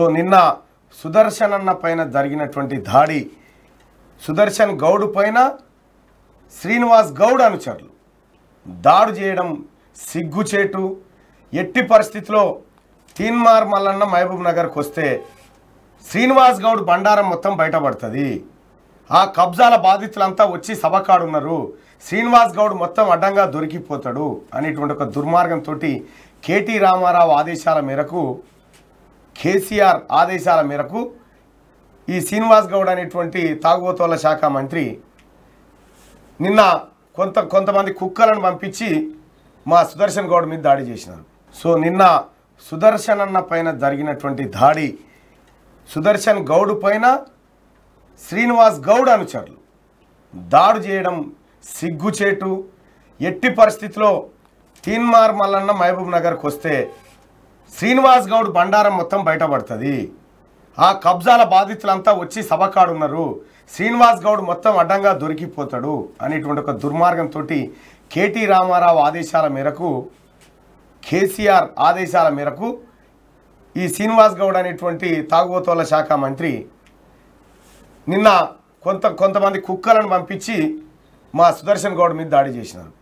So నిన్న సుదర్శన్ అన్న పైన జరిగినటువంటి దాడి సుదర్శన్ గౌడ్ పైన శ్రీనివాస్ గౌడ్ అనుచరులు. దాడి చేయడం సిగ్గుచేటు. ఎట్టి పరిస్థితిలో తీన్మార్ మల్లన్న మహబూబ్ నగర్కి వస్తే శ్రీనివాస్ గౌడ్ బండారం మొత్తం బయటపడుతుంది. ఆ కబ్జాల బాధితులంతా వచ్చి సభకాడున్నారు. శ్రీనివాస్ గౌడ్ మొత్తం అడ్డంగా దొరికిపోతాడు అనేటువంటి ఒక దుర్మార్గంతో కేటీ రామారావు ఆదేశాల మేరకు కేసీఆర్ ఆదేశాల మేరకు ఈ శ్రీనివాస్ గౌడ్ అనేటువంటి తాగుబోతోళ్ళ శాఖ మంత్రి నిన్న కొంత కొంతమంది కుక్కలను పంపించి మా సుదర్శన్ గౌడ్ మీద దాడి చేసినారు. సో నిన్న సుదర్శన్ అన్న పైన జరిగినటువంటి దాడి సుదర్శన్ గౌడ్ పైన శ్రీనివాస్ గౌడ్ అనుచరులు. దాడి చేయడం సిగ్గుచేటు ఎట్టి పరిస్థితిలో తీన్మార్ మల్లన్న మహబూబ్ నగర్కి వస్తే శ్రీనివాస్ గౌడ్ బండారం మొత్తం బయటపడుతుంది. ఆ కబ్జాల బాధితులంతా వచ్చి సభకాడున్నారు. శ్రీనివాస్ గౌడ్ మొత్తం అడ్డంగా దొరికిపోతాడు అనేటువంటి ఒక దుర్మార్గంతో కేటీ రామారావు ఆదేశాల మేరకు కేసీఆర్ ఆదేశాల మేరకు ఈ శ్రీనివాస్ గౌడ్ అనేటువంటి తాగుబోతోళ్ళ శాఖ మంత్రి నిన్న కొంత కొంతమంది కుక్కలను పంపించి మా సుదర్శన్ గౌడ్ మీద దాడి చేసినారు.